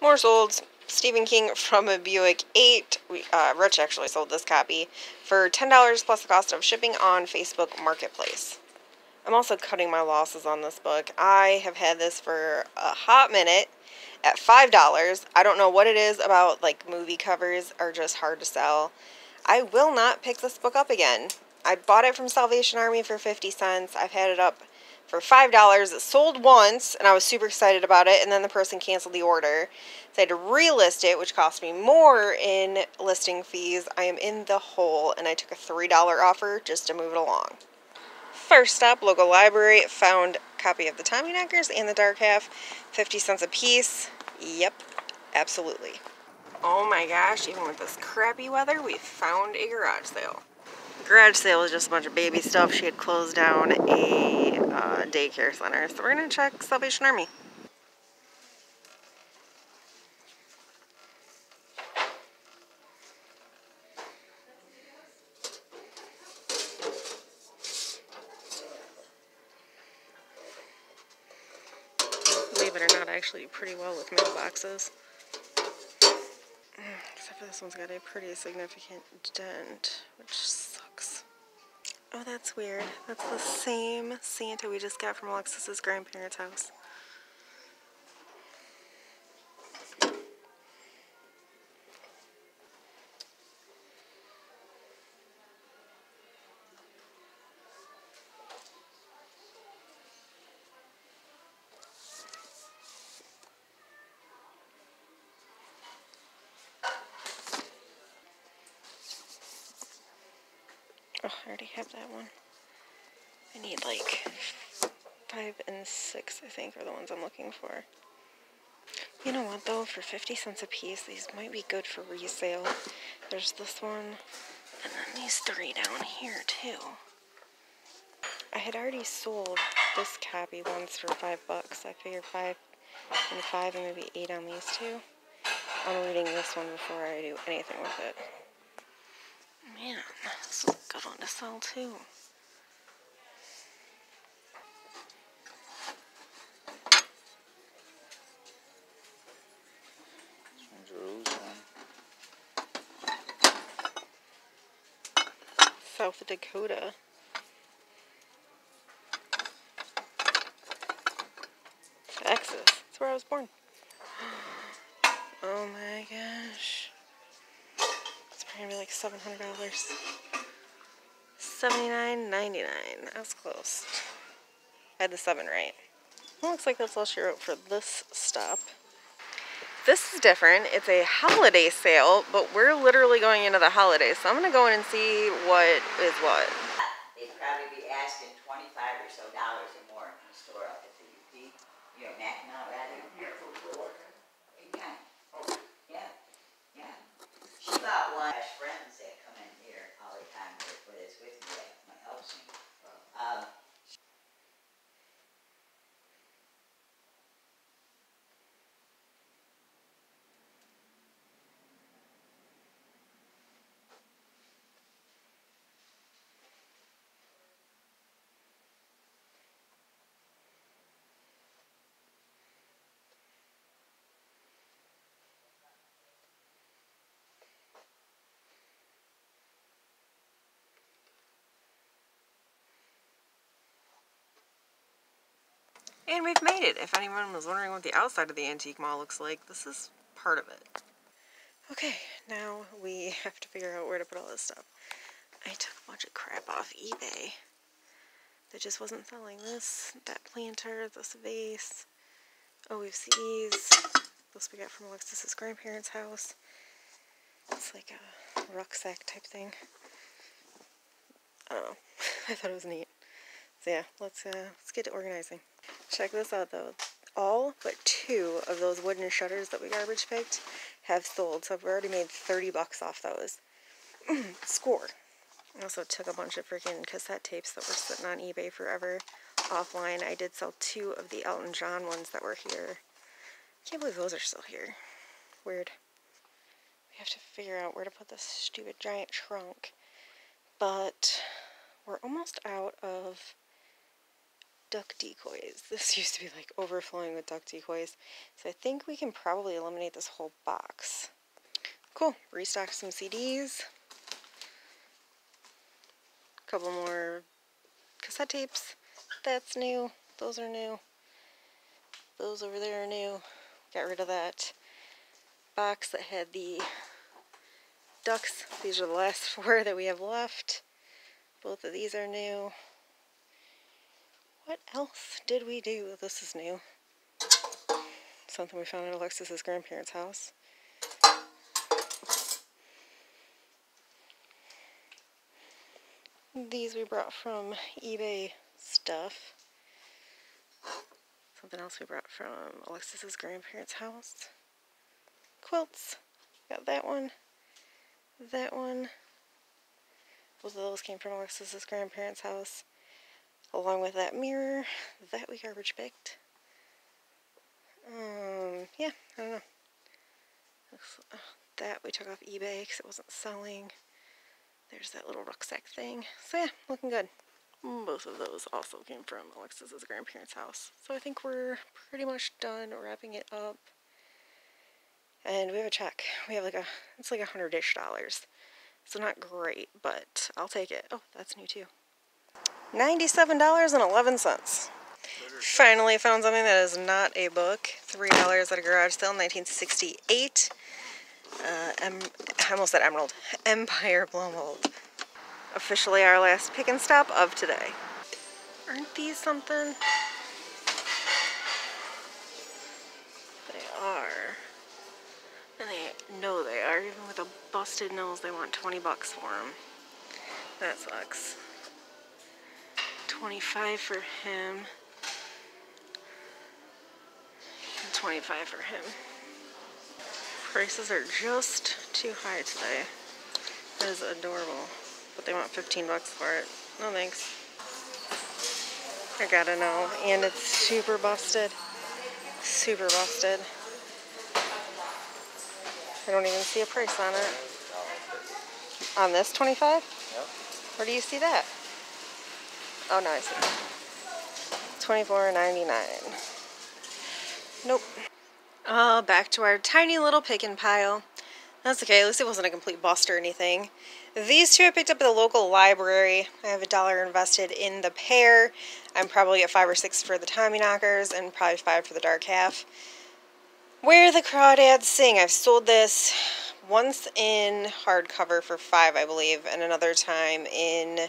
More sold. Stephen King from a Buick 8. We, uh, Rich actually sold this copy for $10 plus the cost of shipping on Facebook Marketplace. I'm also cutting my losses on this book. I have had this for a hot minute at $5. I don't know what it is about like movie covers are just hard to sell. I will not pick this book up again. I bought it from Salvation Army for 50 cents. I've had it up for $5. It sold once, and I was super excited about it, and then the person canceled the order. So I had to relist it, which cost me more in listing fees. I am in the hole, and I took a $3 offer just to move it along. First up, local library found copy of the Tommyknockers and the Dark Half, 50 cents a piece. Yep, absolutely. Oh my gosh, even with this crappy weather, we found a garage sale. Garage sale was just a bunch of baby stuff. She had closed down a uh, daycare center. So we're going to check Salvation Army. Believe it or not, I actually do pretty well with mailboxes. Except for this one's got a pretty significant dent, which. Oh, that's weird. That's the same Santa we just got from Alexis's grandparents' house. Oh, I already have that one. I need like five and six, I think, are the ones I'm looking for. You know what, though? For 50 cents a piece, these might be good for resale. There's this one, and then these three down here, too. I had already sold this copy once for five bucks. I figured five and five and maybe eight on these two. I'm reading this one before I do anything with it. Man, this is a good one to sell too. South Dakota. Texas. That's where I was born. Oh my gosh. It's probably gonna be like seven hundred dollars. $79.99. That's close. I had the seven right. Well, looks like that's all she wrote for this stop. This is different. It's a holiday sale, but we're literally going into the holidays. So I'm gonna go in and see what is what. They'd probably be asking twenty-five or so dollars or more in the store up at the UP, you know, Mackinac rather. Yeah. Yeah, yeah. She got one, has friends that come in here all the time, that that is with me, that that helps me. Um, And we've made it. If anyone was wondering what the outside of the antique mall looks like, this is part of it. Okay, now we have to figure out where to put all this stuff. I took a bunch of crap off eBay that just wasn't selling. This, that planter, this vase, OFCs, this we got from Alexis's grandparents' house. It's like a rucksack type thing. I don't know. I thought it was neat. So yeah, let's uh, let's get to organizing. Check this out though. All but two of those wooden shutters that we garbage picked have sold. So I've already made 30 bucks off those. Score. I also took a bunch of freaking cassette tapes that were sitting on eBay forever offline. I did sell two of the Elton John ones that were here. I Can't believe those are still here. Weird. We have to figure out where to put this stupid giant trunk. But we're almost out of duck decoys. This used to be like overflowing with duck decoys. So I think we can probably eliminate this whole box. Cool. Restock some CDs. A couple more cassette tapes. That's new. Those are new. Those over there are new. Got rid of that box that had the ducks. These are the last four that we have left. Both of these are new. What else did we do? This is new. Something we found at Alexis's grandparents' house. These we brought from eBay stuff. Something else we brought from Alexis's grandparents' house. Quilts. Got that one. That one. Both of those came from Alexis's grandparents' house. Along with that mirror. That we garbage picked. Um, yeah, I don't know. That we took off eBay because it wasn't selling. There's that little rucksack thing. So yeah, looking good. Both of those also came from Alexis's grandparents' house. So I think we're pretty much done wrapping it up. And we have a check. We have like a, it's like a hundred-ish dollars. So not great, but I'll take it. Oh, that's new too. $97.11. Finally found something that is not a book. $3 at a garage sale in 1968. Uh, em I almost said Emerald. Empire Blowmold. Officially our last pick and stop of today. Aren't these something? They are. And they know they are. Even with a busted nose, they want 20 bucks for them. That sucks. 25 for him. And 25 for him. Prices are just too high today. That is adorable. But they want 15 bucks for it. No thanks. I gotta know. And it's super busted. Super busted. I don't even see a price on it. On this 25? Yep. Where do you see that? Oh, no, I see. Twenty-four ninety-nine. Nope. Uh, back to our tiny little pick and pile. That's okay, at least it wasn't a complete bust or anything. These two I picked up at the local library. I have a dollar invested in the pair. I'm probably at five or six for the Tommyknockers and probably five for the Dark Half. Where the Crawdads Sing. I've sold this once in hardcover for five, I believe, and another time in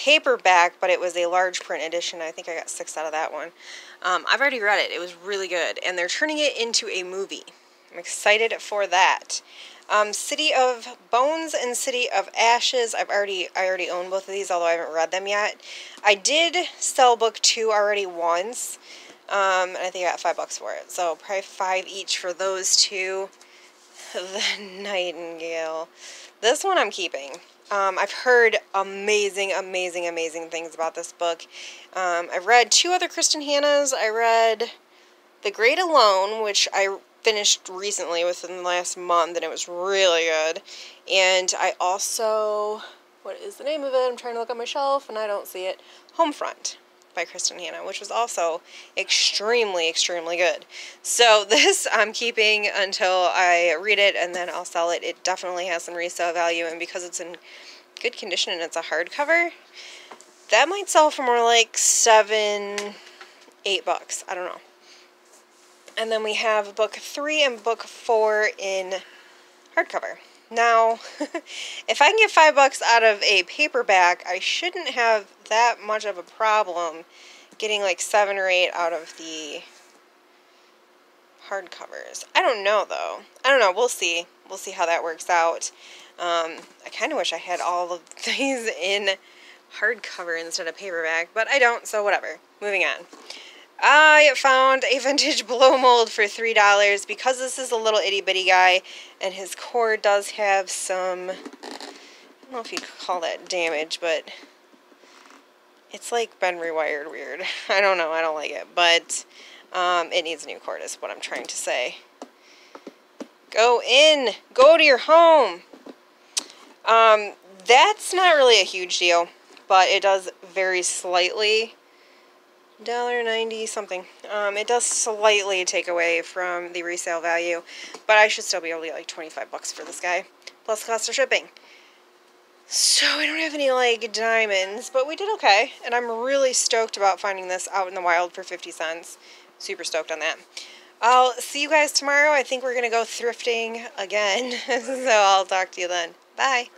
paperback, but it was a large print edition. I think I got six out of that one. Um, I've already read it. It was really good, and they're turning it into a movie. I'm excited for that. Um, City of Bones and City of Ashes. I've already I already own both of these, although I haven't read them yet. I did sell book two already once, um, and I think I got five bucks for it. So probably five each for those two. The Nightingale. This one I'm keeping. Um, I've heard amazing, amazing, amazing things about this book. Um, I've read two other Kristin Hannahs. I read The Great Alone, which I finished recently within the last month, and it was really good. And I also, what is the name of it? I'm trying to look on my shelf, and I don't see it. Homefront by Kristin Hannah, which was also extremely, extremely good. So this I'm keeping until I read it and then I'll sell it. It definitely has some resale value and because it's in good condition and it's a hardcover, that might sell for more like seven, eight bucks. I don't know. And then we have book three and book four in hardcover. Now, if I can get five bucks out of a paperback, I shouldn't have that much of a problem getting like seven or eight out of the hardcovers. I don't know though. I don't know. We'll see. We'll see how that works out. Um, I kind of wish I had all of these in hardcover instead of paperback, but I don't, so whatever. Moving on. I found a vintage blow mold for $3 because this is a little itty bitty guy and his core does have some, I don't know if you'd call that damage, but it's like been rewired weird. I don't know, I don't like it, but um, it needs a new cord is what I'm trying to say. Go in, go to your home. Um, that's not really a huge deal, but it does very slightly dollar ninety something. Um, it does slightly take away from the resale value, but I should still be able to get like twenty five bucks for this guy, plus cost of shipping. So I don't have any like diamonds, but we did okay, and I'm really stoked about finding this out in the wild for fifty cents. Super stoked on that. I'll see you guys tomorrow. I think we're gonna go thrifting again, so I'll talk to you then. Bye.